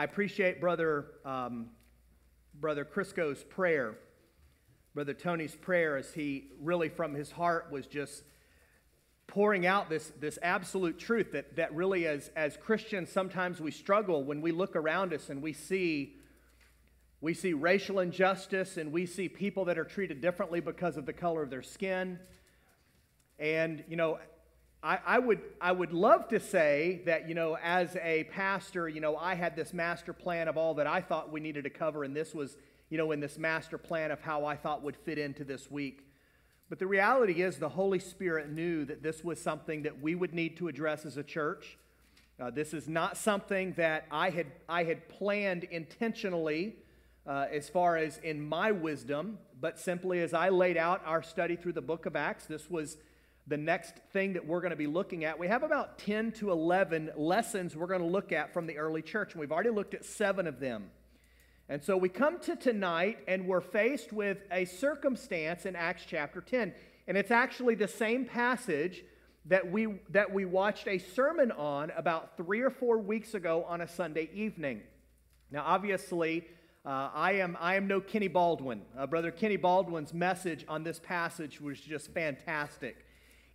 I appreciate Brother, um, Brother Crisco's prayer, Brother Tony's prayer, as he really from his heart was just pouring out this, this absolute truth that, that really, as, as Christians, sometimes we struggle when we look around us and we see, we see racial injustice and we see people that are treated differently because of the color of their skin. And, you know, I, I, would, I would love to say that, you know, as a pastor, you know, I had this master plan of all that I thought we needed to cover, and this was, you know, in this master plan of how I thought would fit into this week. But the reality is, the Holy Spirit knew that this was something that we would need to address as a church. Uh, this is not something that I had, I had planned intentionally uh, as far as in my wisdom, but simply as I laid out our study through the book of Acts, this was the next thing that we're going to be looking at. We have about 10 to 11 lessons we're going to look at from the early church, and we've already looked at seven of them. And so we come to tonight and we're faced with a circumstance in Acts chapter 10. And it's actually the same passage that we, that we watched a sermon on about three or four weeks ago on a Sunday evening. Now, obviously, uh, I, am, I am no Kenny Baldwin. Uh, Brother Kenny Baldwin's message on this passage was just fantastic.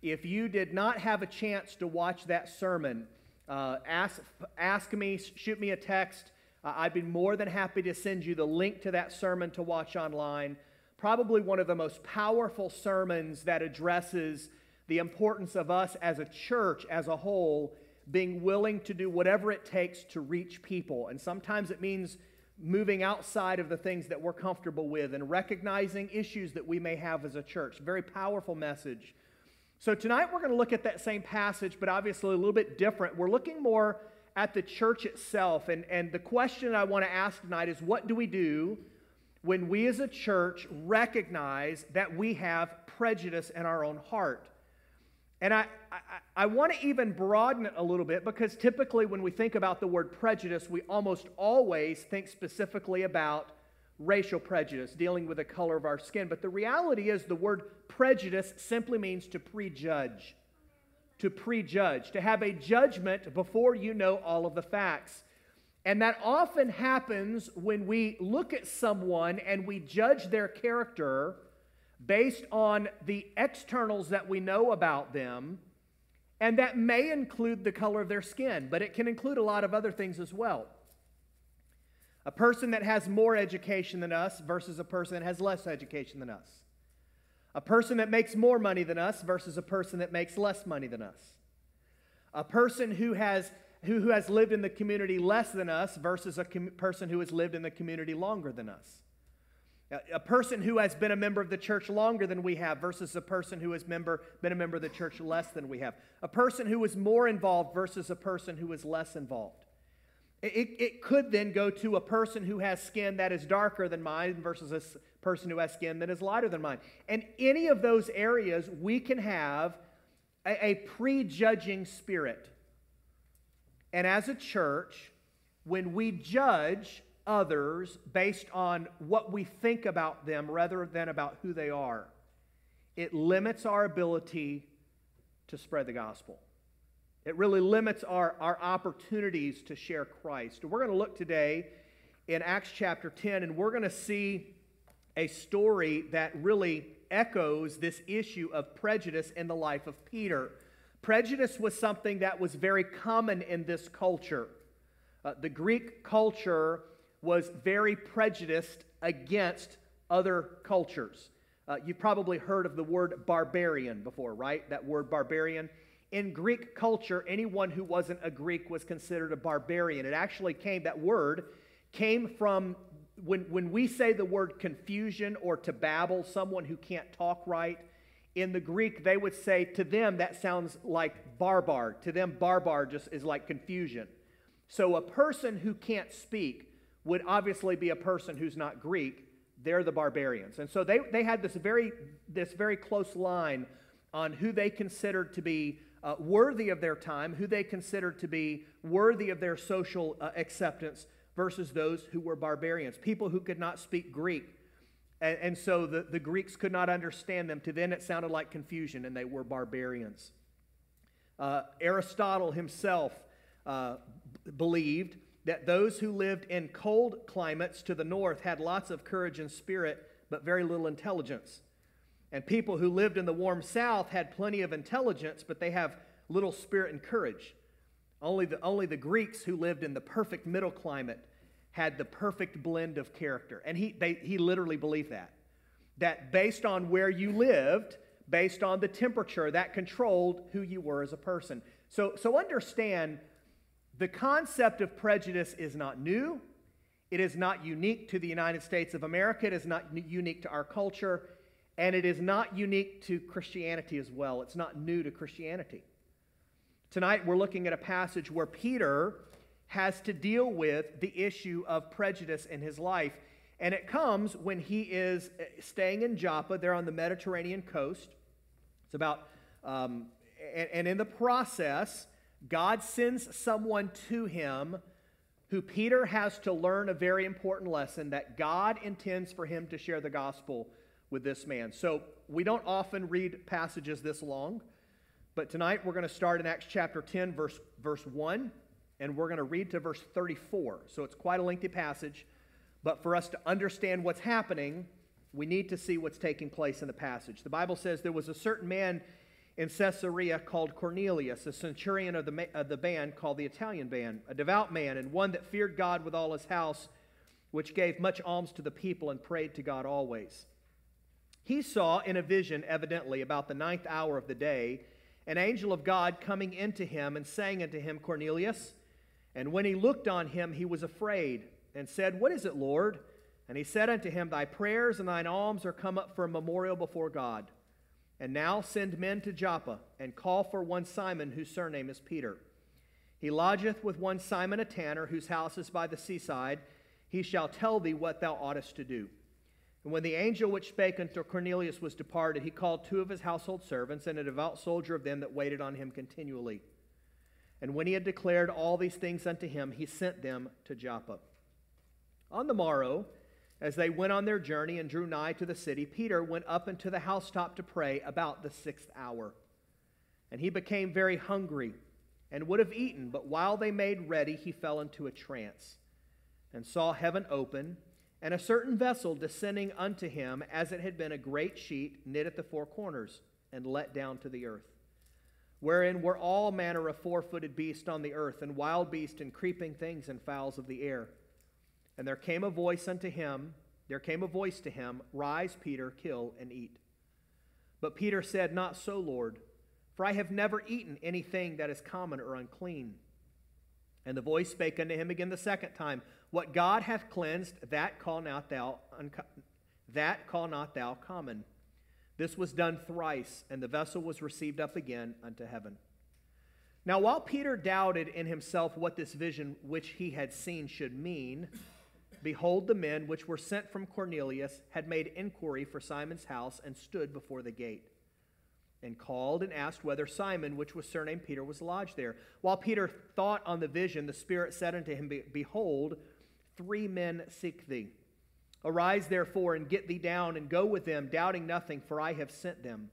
If you did not have a chance to watch that sermon, uh, ask, ask me, shoot me a text. Uh, I'd be more than happy to send you the link to that sermon to watch online. Probably one of the most powerful sermons that addresses the importance of us as a church as a whole being willing to do whatever it takes to reach people. And sometimes it means moving outside of the things that we're comfortable with and recognizing issues that we may have as a church. Very powerful message. So tonight we're going to look at that same passage, but obviously a little bit different. We're looking more at the church itself. And, and the question I want to ask tonight is what do we do when we as a church recognize that we have prejudice in our own heart? And I, I, I want to even broaden it a little bit because typically when we think about the word prejudice, we almost always think specifically about racial prejudice, dealing with the color of our skin. But the reality is the word prejudice simply means to prejudge to prejudge, to have a judgment before you know all of the facts. And that often happens when we look at someone and we judge their character based on the externals that we know about them. And that may include the color of their skin, but it can include a lot of other things as well. A person that has more education than us versus a person that has less education than us a person that makes more money than us versus a person that makes less money than us. A person who has, who, who has lived in the community less than us versus a com- person who has lived in the community longer than us. A, a person who has been a member of the church longer than we have versus a person who has member, been a member of the church less than we have. A person who is more involved versus a person who is less involved. It, it could then go to a person who has skin that is darker than mine versus a person who has skin that is lighter than mine. And any of those areas, we can have a, a prejudging spirit. And as a church, when we judge others based on what we think about them rather than about who they are, it limits our ability to spread the gospel. It really limits our, our opportunities to share Christ. We're going to look today in Acts chapter 10, and we're going to see a story that really echoes this issue of prejudice in the life of Peter. Prejudice was something that was very common in this culture. Uh, the Greek culture was very prejudiced against other cultures. Uh, you've probably heard of the word barbarian before, right? That word barbarian. In Greek culture, anyone who wasn't a Greek was considered a barbarian. It actually came, that word came from when, when we say the word confusion or to babble, someone who can't talk right, in the Greek, they would say to them that sounds like barbar. To them, barbar just is like confusion. So a person who can't speak would obviously be a person who's not Greek. They're the barbarians. And so they, they had this very, this very close line on who they considered to be uh, worthy of their time, who they considered to be worthy of their social uh, acceptance, versus those who were barbarians, people who could not speak Greek. And, and so the, the Greeks could not understand them. To them, it sounded like confusion, and they were barbarians. Uh, Aristotle himself uh, believed that those who lived in cold climates to the north had lots of courage and spirit, but very little intelligence. And people who lived in the warm south had plenty of intelligence, but they have little spirit and courage. Only the, only the Greeks who lived in the perfect middle climate had the perfect blend of character. And he, they, he literally believed that. That based on where you lived, based on the temperature, that controlled who you were as a person. So, so understand the concept of prejudice is not new. It is not unique to the United States of America. It is not unique to our culture. And it is not unique to Christianity as well. It's not new to Christianity. Tonight, we're looking at a passage where Peter has to deal with the issue of prejudice in his life. And it comes when he is uh, staying in Joppa, there on the Mediterranean coast. It's about, um, and, and in the process, God sends someone to him who Peter has to learn a very important lesson that God intends for him to share the gospel with this man. So we don't often read passages this long, but tonight we're going to start in Acts chapter 10, verse, verse 1, and we're going to read to verse 34. So it's quite a lengthy passage, but for us to understand what's happening, we need to see what's taking place in the passage. The Bible says there was a certain man in Caesarea called Cornelius, a centurion of the, of the band called the Italian band, a devout man, and one that feared God with all his house, which gave much alms to the people and prayed to God always. He saw in a vision, evidently, about the ninth hour of the day, an angel of God coming into him and saying unto him, Cornelius. And when he looked on him, he was afraid and said, What is it, Lord? And he said unto him, Thy prayers and thine alms are come up for a memorial before God. And now send men to Joppa, and call for one Simon, whose surname is Peter. He lodgeth with one Simon a tanner, whose house is by the seaside. He shall tell thee what thou oughtest to do. And when the angel which spake unto Cornelius was departed, he called two of his household servants and a devout soldier of them that waited on him continually. And when he had declared all these things unto him, he sent them to Joppa. On the morrow, as they went on their journey and drew nigh to the city, Peter went up into the housetop to pray about the sixth hour. And he became very hungry and would have eaten, but while they made ready, he fell into a trance and saw heaven open and a certain vessel descending unto him as it had been a great sheet knit at the four corners and let down to the earth, wherein were all manner of four footed beasts on the earth, and wild beasts and creeping things and fowls of the air. And there came a voice unto him, there came a voice to him, Rise, Peter, kill and eat. But Peter said, Not so, Lord, for I have never eaten anything that is common or unclean. And the voice spake unto him again the second time, What God hath cleansed, that call not thou that call not thou common. This was done thrice, and the vessel was received up again unto heaven. Now, while Peter doubted in himself what this vision which he had seen should mean, Behold, the men which were sent from Cornelius had made inquiry for Simon's house and stood before the gate, and called and asked whether Simon, which was surnamed Peter, was lodged there. While Peter thought on the vision, the Spirit said unto him, Behold, three men seek thee. Arise therefore and get thee down and go with them, doubting nothing, for I have sent them.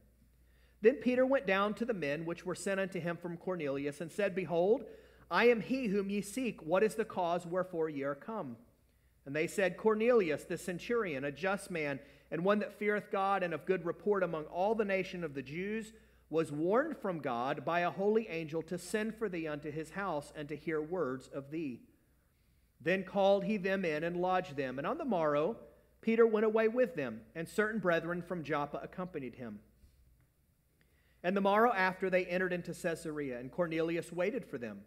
Then Peter went down to the men which were sent unto him from Cornelius and said, Behold, I am he whom ye seek. What is the cause wherefore ye are come? And they said, Cornelius, the centurion, a just man, and one that feareth God and of good report among all the nation of the Jews, was warned from God by a holy angel to send for thee unto his house and to hear words of thee. Then called he them in and lodged them. And on the morrow, Peter went away with them, and certain brethren from Joppa accompanied him. And the morrow after they entered into Caesarea, and Cornelius waited for them,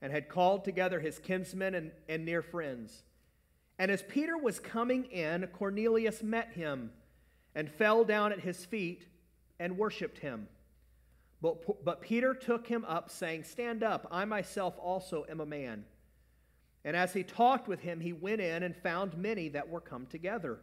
and had called together his kinsmen and, and near friends. And as Peter was coming in, Cornelius met him and fell down at his feet and worshiped him. But, but Peter took him up, saying, Stand up, I myself also am a man. And as he talked with him, he went in and found many that were come together.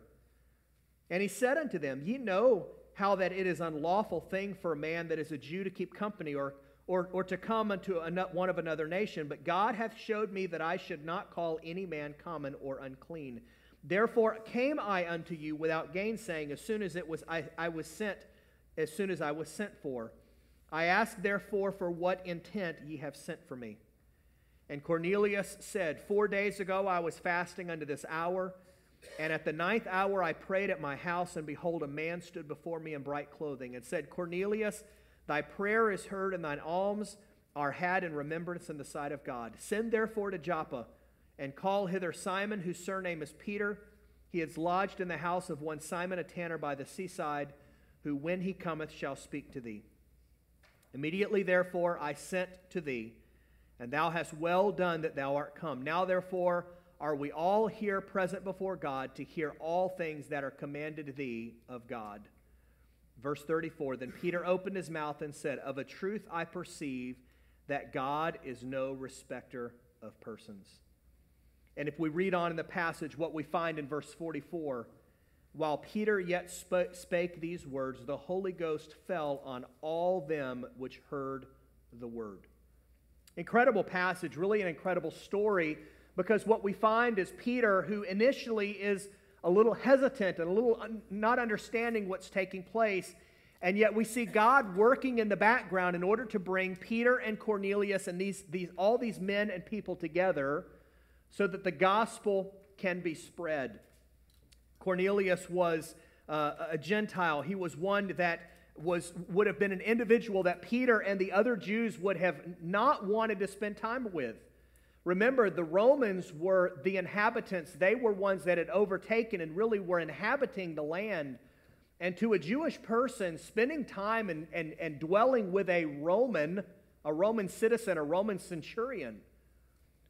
And he said unto them, Ye know how that it is unlawful thing for a man that is a Jew to keep company or or, or to come unto one of another nation, but God hath showed me that I should not call any man common or unclean. Therefore came I unto you without gainsaying, as soon as it was I, I was sent, as soon as I was sent for. I ask therefore for what intent ye have sent for me. And Cornelius said, Four days ago I was fasting unto this hour, and at the ninth hour I prayed at my house, and behold, a man stood before me in bright clothing, and said, Cornelius, thy prayer is heard, and thine alms are had in remembrance in the sight of God. Send therefore to Joppa, and call hither Simon, whose surname is Peter. He is lodged in the house of one Simon a tanner by the seaside, who when he cometh shall speak to thee. Immediately therefore I sent to thee and thou hast well done that thou art come. Now, therefore, are we all here present before God to hear all things that are commanded thee of God. Verse 34 Then Peter opened his mouth and said, Of a truth I perceive that God is no respecter of persons. And if we read on in the passage, what we find in verse 44 while Peter yet sp- spake these words, the Holy Ghost fell on all them which heard the word. Incredible passage, really an incredible story, because what we find is Peter, who initially is a little hesitant and a little un- not understanding what's taking place, and yet we see God working in the background in order to bring Peter and Cornelius and these, these, all these men and people together so that the gospel can be spread. Cornelius was uh, a Gentile. He was one that was, would have been an individual that Peter and the other Jews would have not wanted to spend time with. Remember, the Romans were the inhabitants, they were ones that had overtaken and really were inhabiting the land. And to a Jewish person, spending time and, and, and dwelling with a Roman, a Roman citizen, a Roman centurion,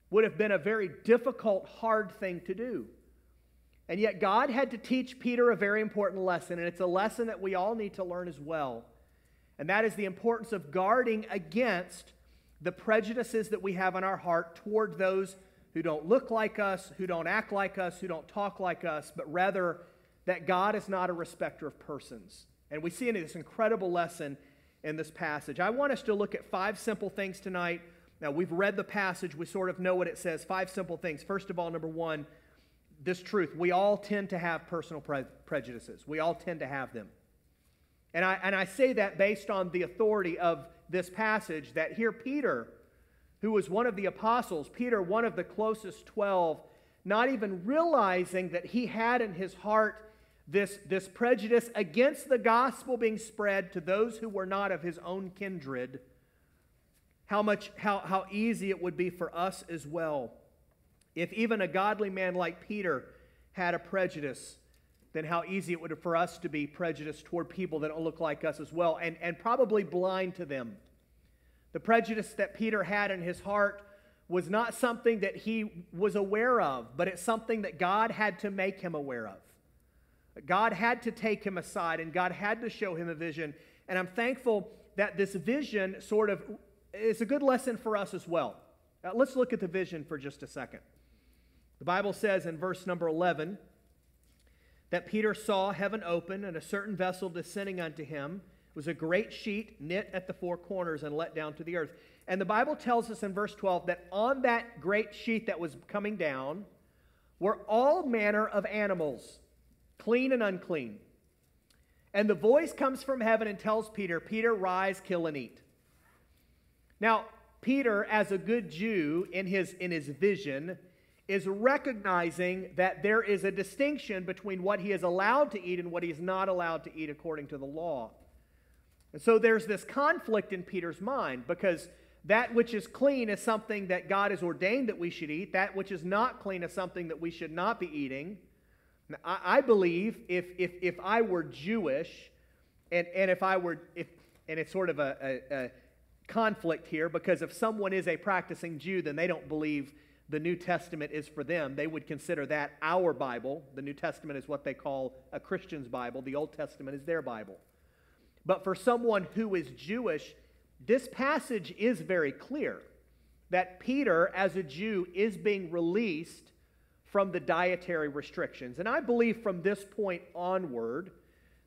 would have been a very difficult, hard thing to do. And yet, God had to teach Peter a very important lesson, and it's a lesson that we all need to learn as well. And that is the importance of guarding against the prejudices that we have in our heart toward those who don't look like us, who don't act like us, who don't talk like us, but rather that God is not a respecter of persons. And we see in this incredible lesson in this passage. I want us to look at five simple things tonight. Now, we've read the passage, we sort of know what it says. Five simple things. First of all, number one, this truth. We all tend to have personal pre- prejudices, we all tend to have them. And I, and I say that based on the authority of this passage that here Peter, who was one of the apostles, Peter, one of the closest 12, not even realizing that he had in his heart this, this prejudice against the gospel being spread to those who were not of his own kindred, how much how, how easy it would be for us as well if even a godly man like Peter had a prejudice, then how easy it would be for us to be prejudiced toward people that don't look like us as well, and, and probably blind to them. The prejudice that Peter had in his heart was not something that he was aware of, but it's something that God had to make him aware of. God had to take him aside, and God had to show him a vision. And I'm thankful that this vision sort of is a good lesson for us as well. Now, let's look at the vision for just a second. The Bible says in verse number 11 that Peter saw heaven open and a certain vessel descending unto him. It was a great sheet knit at the four corners and let down to the earth. And the Bible tells us in verse 12 that on that great sheet that was coming down were all manner of animals, clean and unclean. And the voice comes from heaven and tells Peter, Peter, rise, kill, and eat. Now, Peter, as a good Jew in his, in his vision, is recognizing that there is a distinction between what he is allowed to eat and what he is not allowed to eat according to the law. And so there's this conflict in Peter's mind because that which is clean is something that God has ordained that we should eat, that which is not clean is something that we should not be eating. I, I, believe if, if, if I were Jewish, and, and if I were, if, and it's sort of a, a, a conflict here because if someone is a practicing Jew, then they don't believe the New Testament is for them. They would consider that our Bible. The New Testament is what they call a Christian's Bible, the Old Testament is their Bible. But for someone who is Jewish, this passage is very clear that Peter, as a Jew, is being released from the dietary restrictions. And I believe from this point onward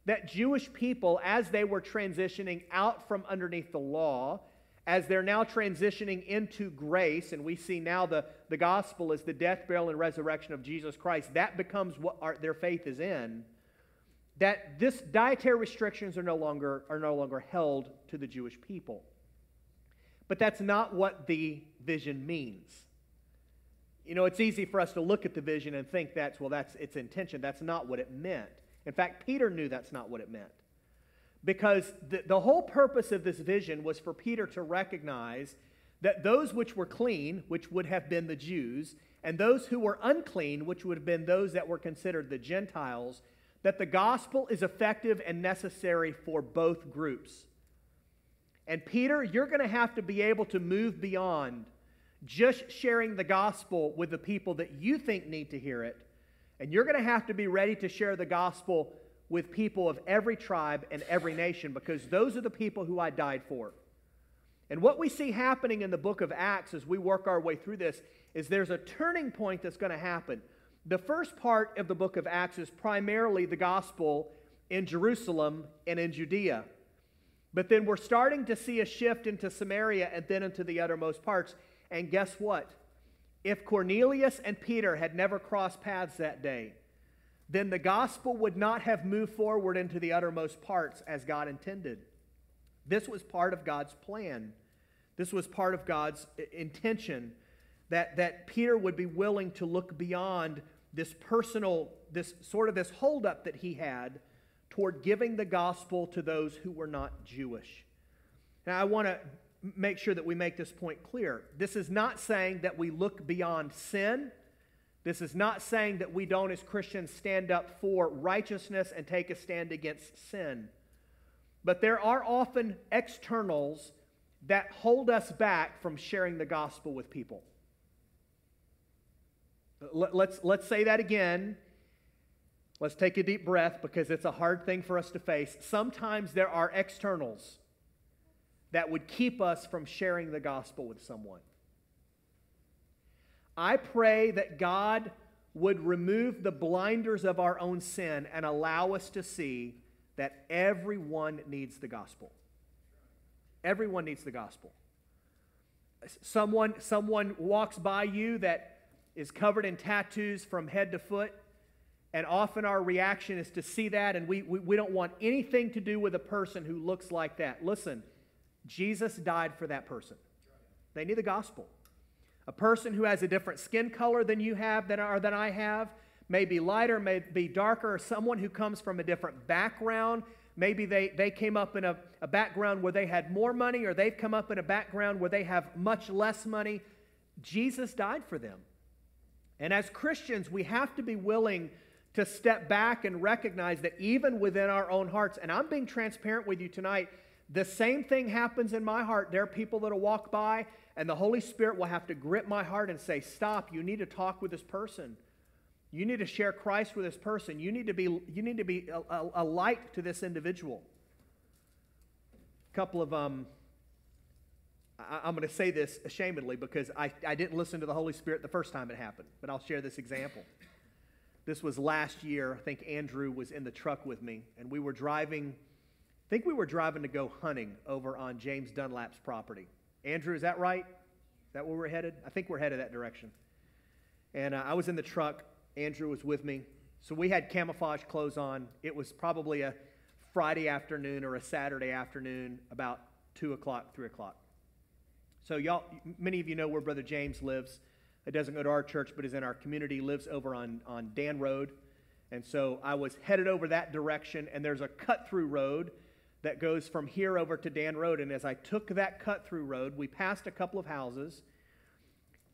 that Jewish people, as they were transitioning out from underneath the law, as they're now transitioning into grace, and we see now the, the gospel is the death, burial, and resurrection of Jesus Christ, that becomes what our, their faith is in. That this dietary restrictions are no longer are no longer held to the Jewish people. But that's not what the vision means. You know, it's easy for us to look at the vision and think that's, well, that's its intention. That's not what it meant. In fact, Peter knew that's not what it meant. Because the, the whole purpose of this vision was for Peter to recognize that those which were clean, which would have been the Jews, and those who were unclean, which would have been those that were considered the Gentiles, that the gospel is effective and necessary for both groups. And Peter, you're going to have to be able to move beyond just sharing the gospel with the people that you think need to hear it. And you're going to have to be ready to share the gospel with people of every tribe and every nation because those are the people who I died for. And what we see happening in the book of Acts as we work our way through this is there's a turning point that's going to happen. The first part of the book of Acts is primarily the gospel in Jerusalem and in Judea. But then we're starting to see a shift into Samaria and then into the uttermost parts. And guess what? If Cornelius and Peter had never crossed paths that day, then the gospel would not have moved forward into the uttermost parts as God intended. This was part of God's plan. This was part of God's uh, intention that, that Peter would be willing to look beyond this personal, this sort of this holdup that he had toward giving the gospel to those who were not Jewish. Now, I want to make sure that we make this point clear. This is not saying that we look beyond sin. This is not saying that we don't, as Christians, stand up for righteousness and take a stand against sin. But there are often externals that hold us back from sharing the gospel with people. Let's, let's say that again. Let's take a deep breath because it's a hard thing for us to face. Sometimes there are externals that would keep us from sharing the gospel with someone. I pray that God would remove the blinders of our own sin and allow us to see that everyone needs the gospel. Everyone needs the gospel. Someone, someone walks by you that is covered in tattoos from head to foot, and often our reaction is to see that, and we, we, we don't want anything to do with a person who looks like that. Listen, Jesus died for that person. They need the gospel. A person who has a different skin color than you have, than, or than I have, may be lighter, may be darker, someone who comes from a different background. Maybe they, they came up in a, a background where they had more money, or they've come up in a background where they have much less money. Jesus died for them. And as Christians, we have to be willing to step back and recognize that even within our own hearts, and I'm being transparent with you tonight, the same thing happens in my heart. There are people that'll walk by, and the Holy Spirit will have to grip my heart and say, Stop, you need to talk with this person. You need to share Christ with this person. You need to be, you need to be a, a, a light to this individual. A couple of, um, I, I'm going to say this ashamedly because I, I didn't listen to the Holy Spirit the first time it happened, but I'll share this example. This was last year. I think Andrew was in the truck with me, and we were driving. I think we were driving to go hunting over on James Dunlap's property. Andrew, is that right? Is that where we're headed? I think we're headed that direction. And uh, I was in the truck, Andrew was with me. So we had camouflage clothes on. It was probably a Friday afternoon or a Saturday afternoon, about 2 o'clock, 3 o'clock. So, y'all, many of you know where Brother James lives. It doesn't go to our church, but is in our community, lives over on, on Dan Road. And so I was headed over that direction, and there's a cut through road that goes from here over to Dan Road. And as I took that cut through road, we passed a couple of houses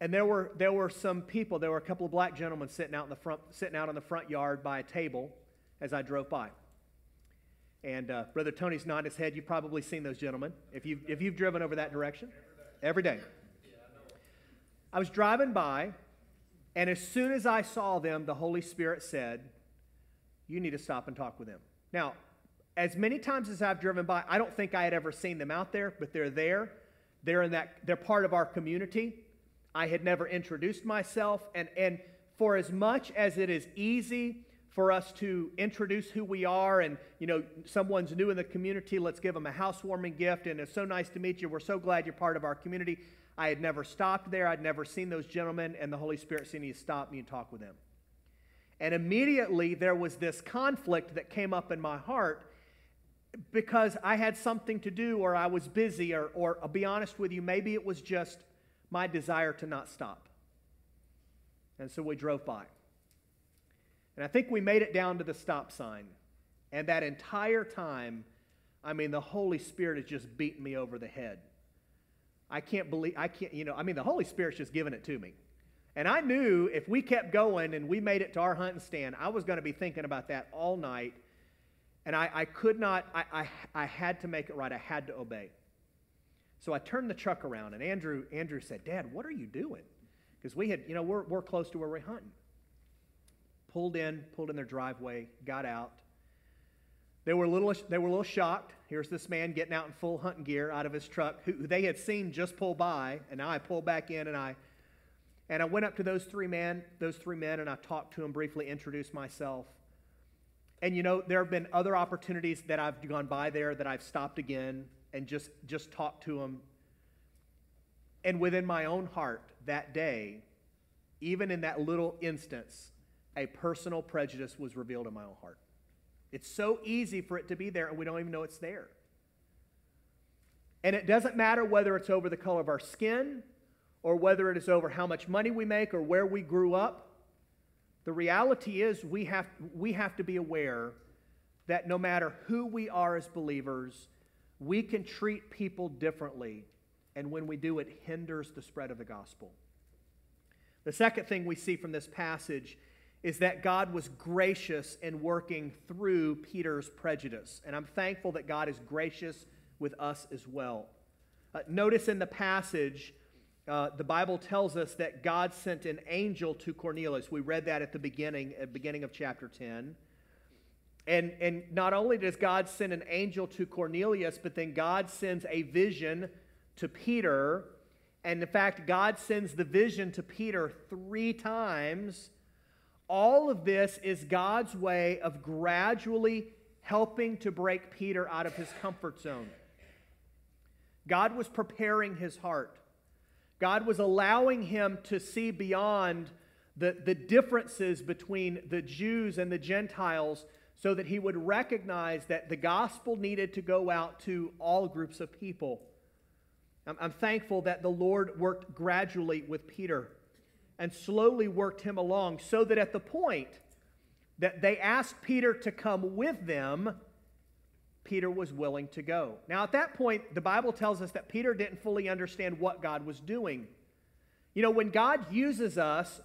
and there were, there were some people, there were a couple of black gentlemen sitting out in the front, sitting out in the front yard by a table as I drove by. And uh, Brother Tony's nodding his head. You've probably seen those gentlemen if you've, if you've driven over that direction. Every day. Every day. I was driving by, and as soon as I saw them, the Holy Spirit said, You need to stop and talk with them. Now, as many times as I've driven by, I don't think I had ever seen them out there, but they're there. They're in that they're part of our community. I had never introduced myself. And, and for as much as it is easy for us to introduce who we are and you know someone's new in the community let's give them a housewarming gift and it's so nice to meet you we're so glad you're part of our community i had never stopped there i'd never seen those gentlemen and the holy spirit you to stop me and talk with them and immediately there was this conflict that came up in my heart because i had something to do or i was busy or, or i'll be honest with you maybe it was just my desire to not stop. And so we drove by. And I think we made it down to the stop sign. And that entire time, I mean, the Holy Spirit has just beaten me over the head. I can't believe, I can't, you know, I mean, the Holy Spirit's just given it to me. And I knew if we kept going and we made it to our hunting stand, I was going to be thinking about that all night. And I, I could not, I, I, I had to make it right. I had to obey. So I turned the truck around, and Andrew, Andrew said, Dad, what are you doing? Because we had, you know, we're, we're close to where we're hunting. Pulled in, pulled in their driveway, got out. They were a little, they were a little shocked. Here's this man getting out in full hunting gear out of his truck, who they had seen just pull by, and now I pull back in, and I, and I went up to those three men, those three men, and I talked to them briefly, introduced myself. And you know, there have been other opportunities that I've gone by there that I've stopped again and just just talked to them. And within my own heart that day, even in that little instance, a personal prejudice was revealed in my own heart. It's so easy for it to be there, and we don't even know it's there. And it doesn't matter whether it's over the color of our skin, or whether it is over how much money we make, or where we grew up. The reality is, we have, we have to be aware that no matter who we are as believers, we can treat people differently. And when we do, it hinders the spread of the gospel. The second thing we see from this passage is that God was gracious in working through Peter's prejudice. And I'm thankful that God is gracious with us as well. Uh, notice in the passage, uh, the Bible tells us that God sent an angel to Cornelius. We read that at the beginning, at beginning of chapter 10. And, and not only does God send an angel to Cornelius, but then God sends a vision to Peter. And in fact, God sends the vision to Peter three times all of this is God's way of gradually helping to break Peter out of his comfort zone. God was preparing his heart. God was allowing him to see beyond the, the differences between the Jews and the Gentiles so that he would recognize that the gospel needed to go out to all groups of people. I'm, I'm thankful that the Lord worked gradually with Peter and slowly worked him along so that at the point that they asked Peter to come with them, Peter was willing to go. Now, at that point, the Bible tells us that Peter didn't fully understand what God was doing. You know, when God uses us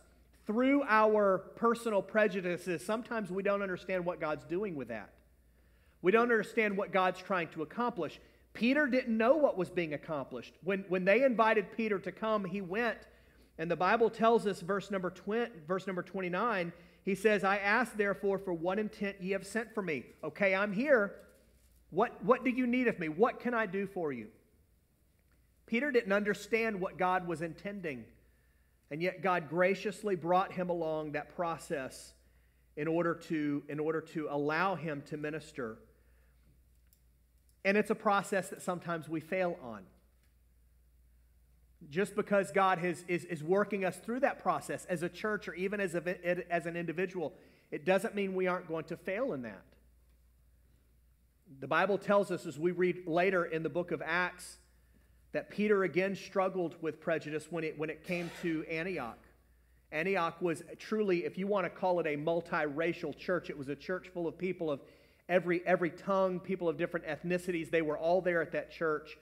through our personal prejudices, sometimes we don't understand what God's doing with that. We don't understand what God's trying to accomplish. Peter didn't know what was being accomplished. When, when they invited Peter to come, he went and the Bible tells us, verse number, 20, verse number 29, he says, I ask therefore for what intent ye have sent for me. Okay, I'm here. What, what do you need of me? What can I do for you? Peter didn't understand what God was intending, and yet God graciously brought him along that process in order to, in order to allow him to minister. And it's a process that sometimes we fail on. Just because God has, is, is working us through that process as a church or even as, a, as an individual, it doesn't mean we aren't going to fail in that. The Bible tells us, as we read later in the book of Acts, that Peter again struggled with prejudice when it, when it came to Antioch. Antioch was truly, if you want to call it a multiracial church, it was a church full of people of every, every tongue, people of different ethnicities. They were all there at that church.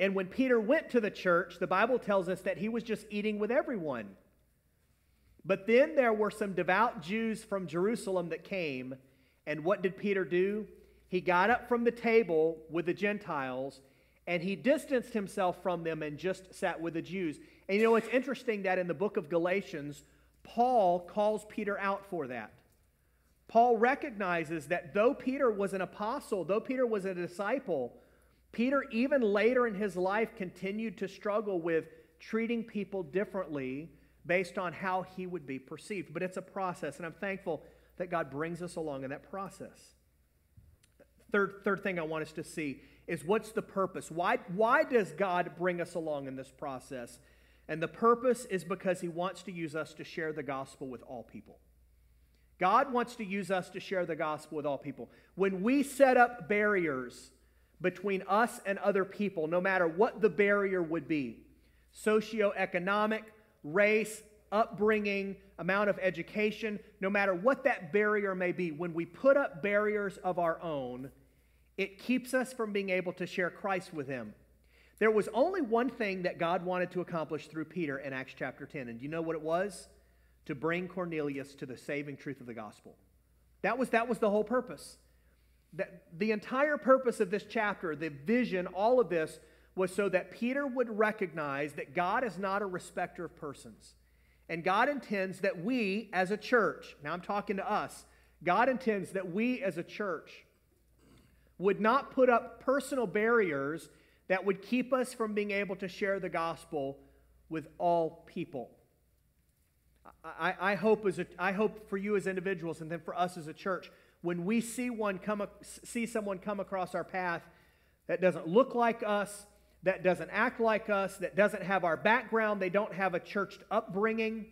And when Peter went to the church, the Bible tells us that he was just eating with everyone. But then there were some devout Jews from Jerusalem that came, and what did Peter do? He got up from the table with the Gentiles and he distanced himself from them and just sat with the Jews. And you know, it's interesting that in the book of Galatians, Paul calls Peter out for that. Paul recognizes that though Peter was an apostle, though Peter was a disciple, Peter, even later in his life, continued to struggle with treating people differently based on how he would be perceived. But it's a process, and I'm thankful that God brings us along in that process. Third, third thing I want us to see is what's the purpose? Why, why does God bring us along in this process? And the purpose is because he wants to use us to share the gospel with all people. God wants to use us to share the gospel with all people. When we set up barriers between us and other people, no matter what the barrier would be. socioeconomic, race, upbringing, amount of education, no matter what that barrier may be, when we put up barriers of our own, it keeps us from being able to share Christ with Him. There was only one thing that God wanted to accomplish through Peter in Acts chapter 10, and do you know what it was? To bring Cornelius to the saving truth of the gospel. That was, that was the whole purpose. That the entire purpose of this chapter, the vision, all of this, was so that Peter would recognize that God is not a respecter of persons. And God intends that we as a church, now I'm talking to us, God intends that we as a church would not put up personal barriers that would keep us from being able to share the gospel with all people. I, I, hope, as a, I hope for you as individuals and then for us as a church, when we see, one come, see someone come across our path that doesn't look like us, that doesn't act like us, that doesn't have our background, they don't have a church upbringing,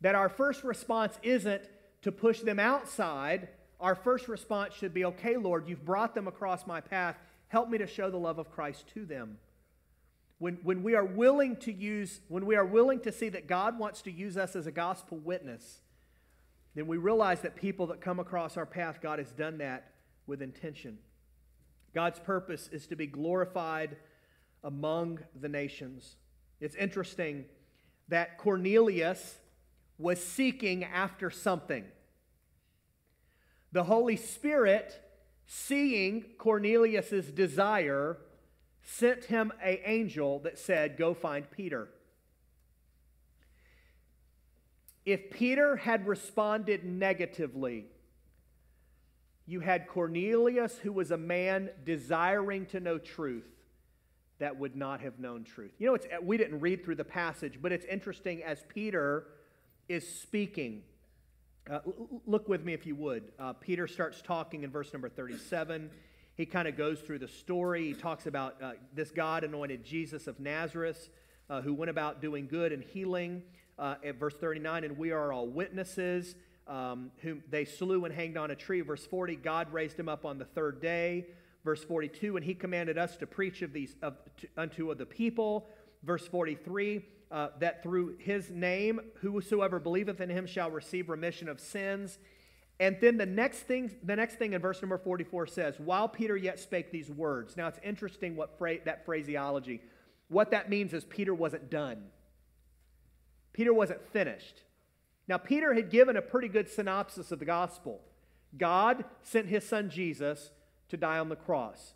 that our first response isn't to push them outside. Our first response should be, okay, Lord, you've brought them across my path. Help me to show the love of Christ to them. When, when we are willing to use, when we are willing to see that God wants to use us as a gospel witness, then we realize that people that come across our path, God has done that with intention. God's purpose is to be glorified among the nations. It's interesting that Cornelius was seeking after something. The Holy Spirit, seeing Cornelius's desire, sent him an angel that said, Go find Peter. If Peter had responded negatively, you had Cornelius, who was a man desiring to know truth, that would not have known truth. You know, it's, we didn't read through the passage, but it's interesting as Peter is speaking. Uh, look with me if you would. Uh, Peter starts talking in verse number 37. He kind of goes through the story. He talks about uh, this God anointed Jesus of Nazareth uh, who went about doing good and healing. Uh, at verse 39, and we are all witnesses. Um, whom they slew and hanged on a tree. Verse 40, God raised him up on the third day. Verse 42, and he commanded us to preach of these of, to, unto the people. Verse 43, uh, that through his name, whosoever believeth in him shall receive remission of sins. And then the next thing, the next thing in verse number 44 says, while Peter yet spake these words. Now it's interesting what fra- that phraseology. What that means is Peter wasn't done. Peter wasn't finished. Now, Peter had given a pretty good synopsis of the gospel. God sent his son Jesus to die on the cross.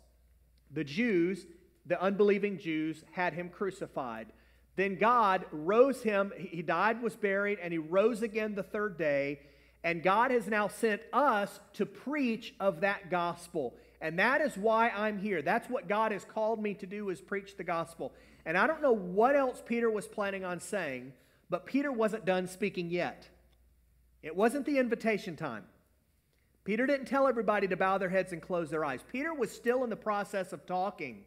The Jews, the unbelieving Jews, had him crucified. Then God rose him, he died, was buried, and he rose again the third day. And God has now sent us to preach of that gospel. And that is why I'm here. That's what God has called me to do is preach the gospel. And I don't know what else Peter was planning on saying, but Peter wasn't done speaking yet. It wasn't the invitation time. Peter didn't tell everybody to bow their heads and close their eyes. Peter was still in the process of talking.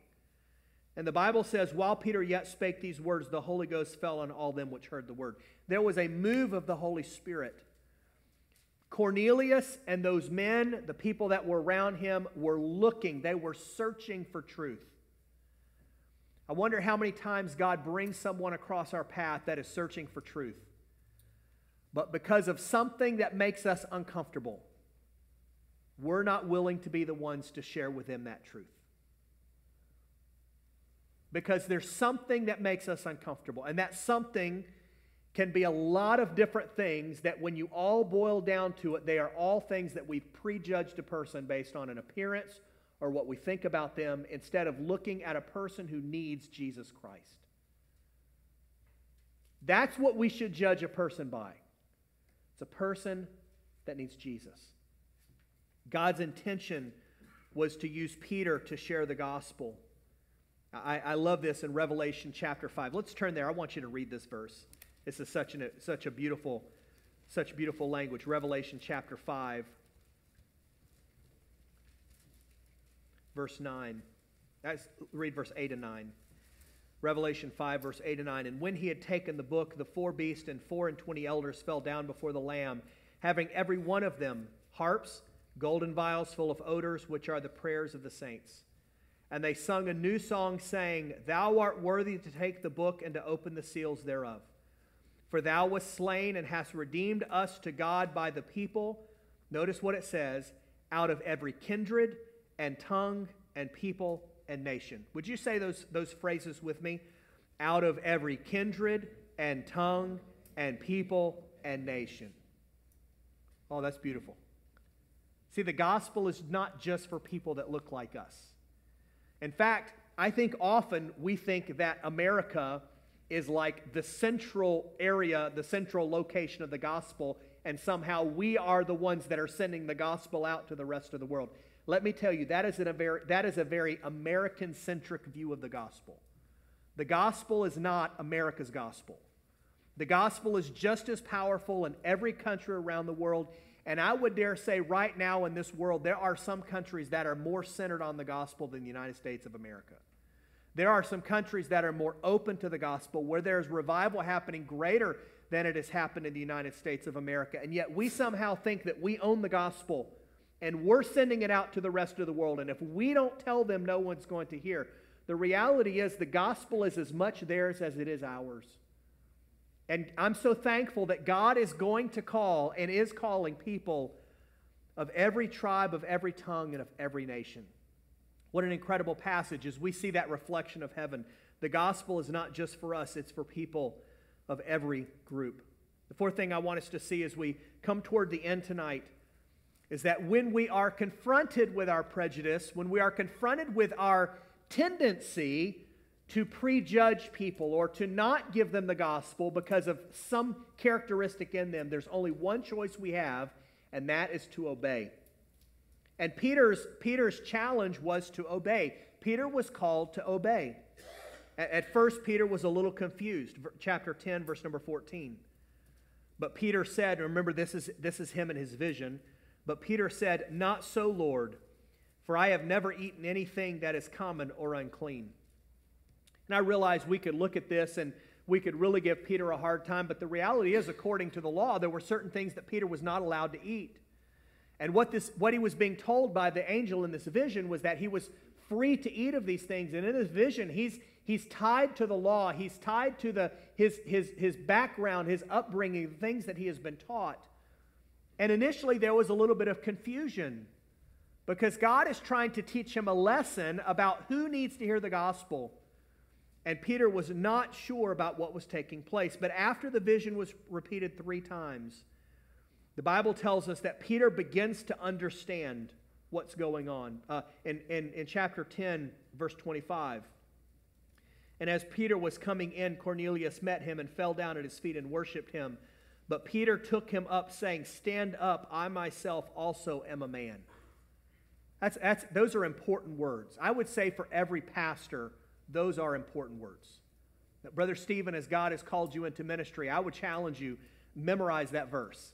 And the Bible says, while Peter yet spake these words, the Holy Ghost fell on all them which heard the word. There was a move of the Holy Spirit. Cornelius and those men, the people that were around him, were looking, they were searching for truth. I wonder how many times God brings someone across our path that is searching for truth. But because of something that makes us uncomfortable, we're not willing to be the ones to share with them that truth. Because there's something that makes us uncomfortable, and that something can be a lot of different things that when you all boil down to it, they are all things that we've prejudged a person based on an appearance or what we think about them instead of looking at a person who needs Jesus Christ. That's what we should judge a person by. It's a person that needs Jesus. God's intention was to use Peter to share the gospel. I, I, love this in Revelation chapter 5. Let's turn there. I want you to read this verse. This is such, an, such a beautiful, such beautiful language. Revelation chapter 5, verse 9. Let's read verse 8 and 9. Revelation 5, verse 8 and 9. And when he had taken the book, the four beasts and four and twenty elders fell down before the Lamb, having every one of them harps golden vials full of odors, which are the prayers of the saints. And they sung a new song, saying, Thou art worthy to take the book and to open the seals thereof. For thou wast slain and hast redeemed us to God by the people. Notice what it says out of every kindred and tongue and people and nation. Would you say those, those phrases with me? Out of every kindred and tongue and people and nation. Oh, that's beautiful. See, the gospel is not just for people that look like us. In fact, I think often we think that America is like the central area, the central location of the gospel, and somehow we are the ones that are sending the gospel out to the rest of the world. Let me tell you, that is, a very, that is a very American centric view of the gospel. The gospel is not America's gospel. The gospel is just as powerful in every country around the world. And I would dare say, right now in this world, there are some countries that are more centered on the gospel than the United States of America. There are some countries that are more open to the gospel, where there's revival happening greater than it has happened in the United States of America. And yet we somehow think that we own the gospel and we're sending it out to the rest of the world. And if we don't tell them, no one's going to hear. The reality is the gospel is as much theirs as it is ours. And I'm so thankful that God is going to call and is calling people of every tribe, of every tongue, and of every nation. What an incredible passage as we see that reflection of heaven. The gospel is not just for us, it's for people of every group. The fourth thing I want us to see as we come toward the end tonight is that when we are confronted with our prejudice, when we are confronted with our tendency to prejudge people or to not give them the gospel because of some characteristic in them, there's only one choice we have, and that is to obey. And Peter's, Peter's challenge was to obey. Peter was called to obey. At, first, Peter was a little confused. Chapter 10, verse number 14. But Peter said, remember, this is, this is him and his vision. But Peter said, Not so, Lord, for I have never eaten anything that is common or unclean. And I realize we could look at this and we could really give Peter a hard time, but the reality is, according to the law, there were certain things that Peter was not allowed to eat. And what, this, what he was being told by the angel in this vision was that he was free to eat of these things. And in his vision, he's, he's tied to the law, he's tied to the, his, his, his background, his upbringing, the things that he has been taught. And initially, there was a little bit of confusion because God is trying to teach him a lesson about who needs to hear the gospel. And Peter was not sure about what was taking place. But after the vision was repeated three times, the Bible tells us that Peter begins to understand what's going on. Uh, in, in, in chapter 10, verse 25. And as Peter was coming in, Cornelius met him and fell down at his feet and worshiped him. But Peter took him up, saying, Stand up, I myself also am a man. That's, that's, those are important words. I would say for every pastor, those are important words. That Brother Stephen, as God has called you into ministry, I would challenge you, memorize that verse.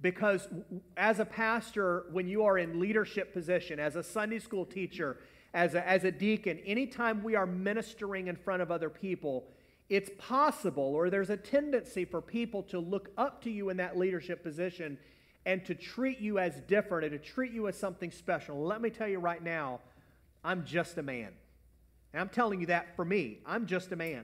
Because as a pastor, when you are in leadership position, as a Sunday school teacher, as a, as a deacon, anytime we are ministering in front of other people, it's possible or there's a tendency for people to look up to you in that leadership position and to treat you as different and to treat you as something special. Let me tell you right now, I'm just a man. And I'm telling you that for me. I'm just a man.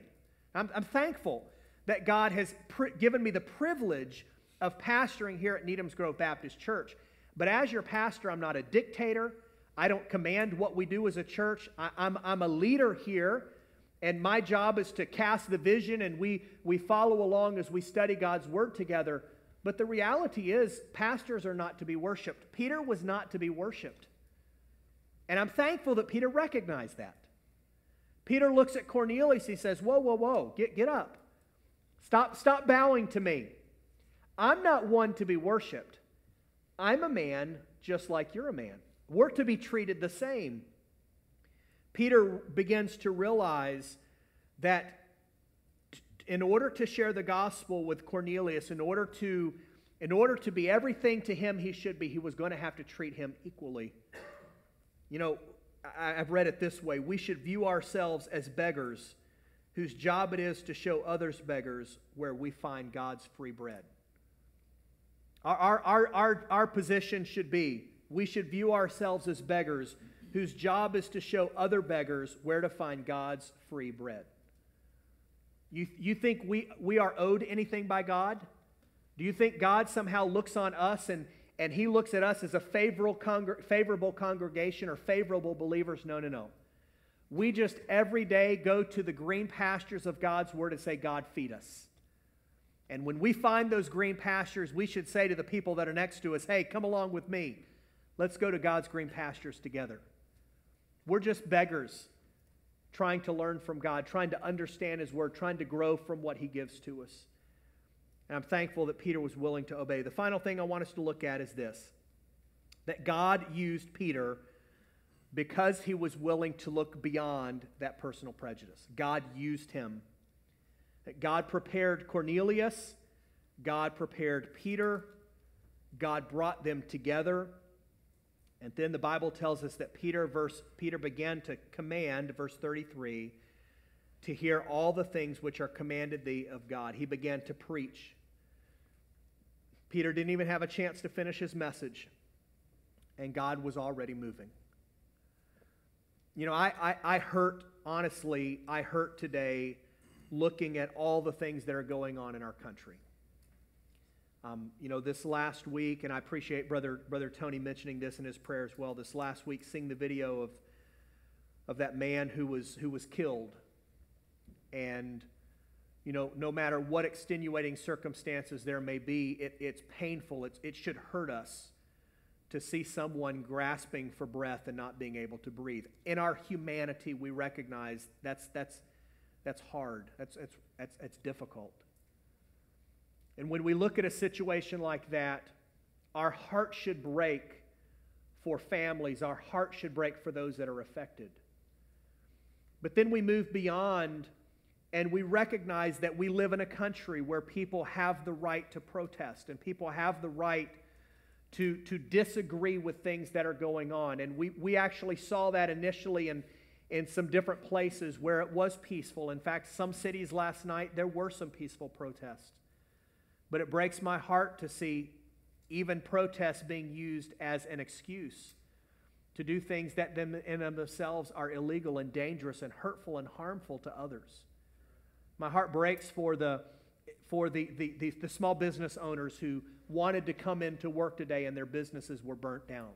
I'm, I'm thankful that God has given me the privilege of pastoring here at Needham's Grove Baptist Church. But as your pastor, I'm not a dictator. I don't command what we do as a church. I, I'm, I'm a leader here, and my job is to cast the vision, and we, we follow along as we study God's Word together. But the reality is, pastors are not to be worshiped. Peter was not to be worshiped. And I'm thankful that Peter recognized that. Peter looks at Cornelius. He says, Whoa, whoa, whoa, get, get up. Stop, stop bowing to me. I'm not one to be worshiped. I'm a man just like you're a man. We're to be treated the same. Peter begins to realize that in order to share the gospel with Cornelius, in order to in order to be everything to him he should be, he was going to have to treat him equally. You know, I've read it this way we should view ourselves as beggars whose job it is to show others beggars where we find God's free bread. Our, our, our, our, our position should be we should view ourselves as beggars whose job is to show other beggars where to find God's free bread. You, you think we, we are owed anything by God? Do you think God somehow looks on us and, and he looks at us as a favorable, congr- favorable congregation or favorable believers? No, no, no. We just every day go to the green pastures of God's word and say, God, feed us. And when we find those green pastures, we should say to the people that are next to us, hey, come along with me. Let's go to God's green pastures together. We're just beggars trying to learn from God, trying to understand His Word, trying to grow from what He gives to us. And I'm thankful that Peter was willing to obey. The final thing I want us to look at is this that God used Peter because he was willing to look beyond that personal prejudice. God used him. That God prepared Cornelius, God prepared Peter, God brought them together. And then the Bible tells us that Peter, verse, Peter began to command, verse 33, to hear all the things which are commanded thee of God. He began to preach. Peter didn't even have a chance to finish his message, and God was already moving. You know, I, I, I hurt, honestly, I hurt today looking at all the things that are going on in our country. Um, you know, this last week, and I appreciate Brother, Brother Tony mentioning this in his prayer as well. This last week, seeing the video of, of that man who was, who was killed. And, you know, no matter what extenuating circumstances there may be, it, it's painful. It's, it should hurt us to see someone grasping for breath and not being able to breathe. In our humanity, we recognize that's, that's, that's hard, that's, that's, that's, that's difficult. And when we look at a situation like that, our heart should break for families, our heart should break for those that are affected. But then we move beyond and we recognize that we live in a country where people have the right to protest and people have the right to, to disagree with things that are going on. And we, we actually saw that initially in, in some different places where it was peaceful. In fact, some cities last night, there were some peaceful protests. But it breaks my heart to see even protests being used as an excuse to do things that in themselves are illegal and dangerous and hurtful and harmful to others. My heart breaks for the for the, the, the, the, small business owners who wanted to come into work today and their businesses were burnt down.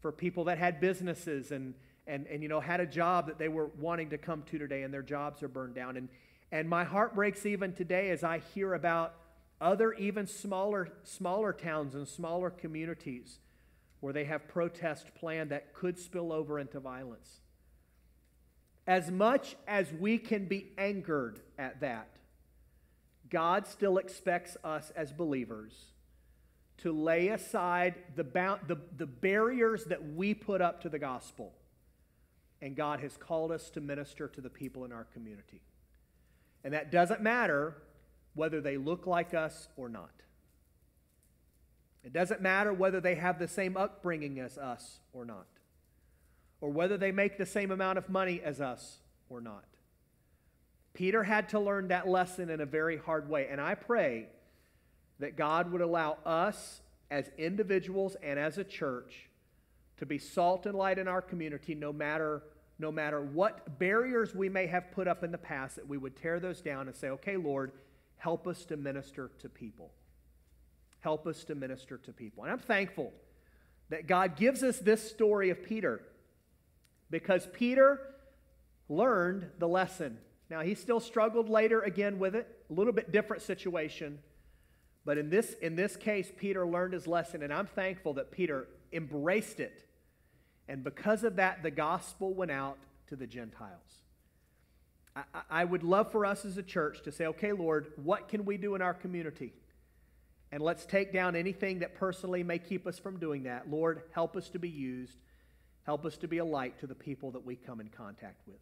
For people that had businesses and, and, and you know, had a job that they were wanting to come to today and their jobs are burned down. And, and my heart breaks even today as I hear about other even smaller, smaller towns and smaller communities where they have protests planned that could spill over into violence. As much as we can be angered at that, God still expects us as believers to lay aside the, the, the barriers that we put up to the gospel. And God has called us to minister to the people in our community. And that doesn't matter whether they look like us or not. It doesn't matter whether they have the same upbringing as us or not, or whether they make the same amount of money as us or not. Peter had to learn that lesson in a very hard way. And I pray that God would allow us as individuals and as a church to be salt and light in our community no matter no matter what barriers we may have put up in the past that we would tear those down and say okay lord Help us to minister to people. Help us to minister to people. And I'm thankful that God gives us this story of Peter because Peter learned the lesson. Now, he still struggled later again with it, a little bit different situation. But in this, in this case, Peter learned his lesson, and I'm thankful that Peter embraced it. And because of that, the gospel went out to the Gentiles. I, I would love for us as a church to say, okay, Lord, what can we do in our community? And let's take down anything that personally may keep us from doing that. Lord, help us to be used. Help us to be a light to the people that we come in contact with.